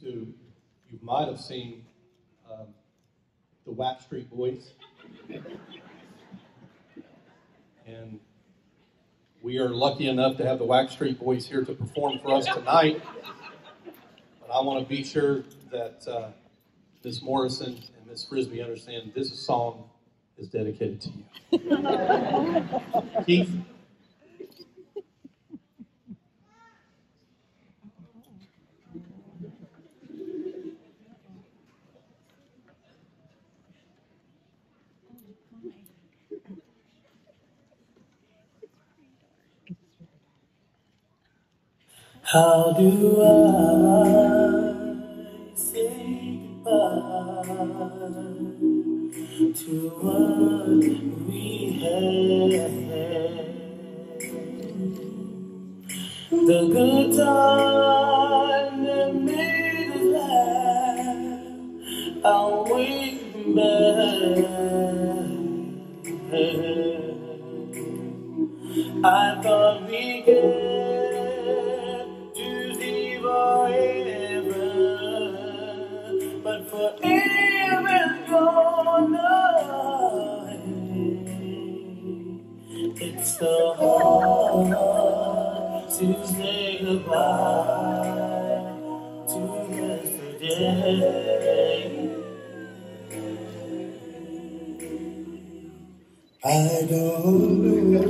to, you might have seen um, the Wackstreet Boys. And we are lucky enough to have the Wackstreet Boys here to perform for us tonight. But I want to be sure that uh, Miss Morrison and Miss Frisbee understand this song is dedicated to you. Keith? How do I say goodbye to what we had? The good time that made us laugh, I'll wait back. I thought we could to say goodbye to yesterday. I don't know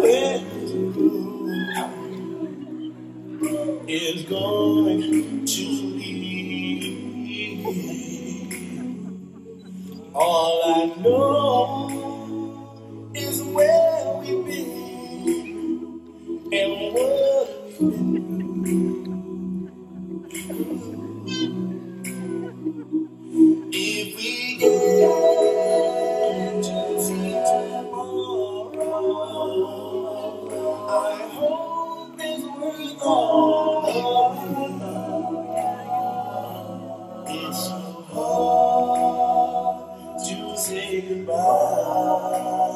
where is going to lead. All I know it's hard to say goodbye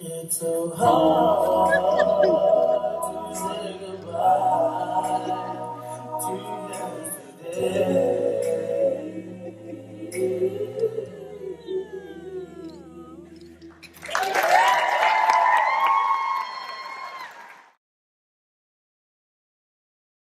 It's so hard to say goodbye to yesterday.